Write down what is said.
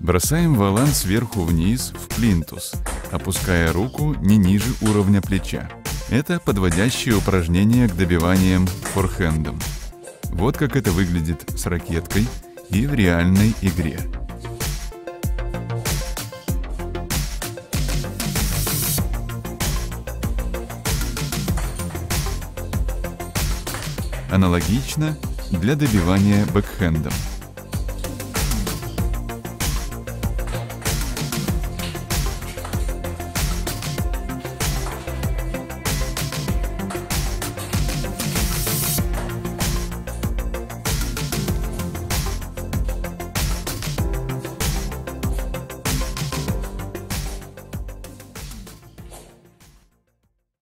Бросаем валан сверху вниз в плинтус, опуская руку не ниже уровня плеча. Это подводящее упражнение к добиваниям форхендом. Вот как это выглядит с ракеткой и в реальной игре. Аналогично для добивания бэкхендом –